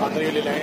बांधलं गेलेलं आहे.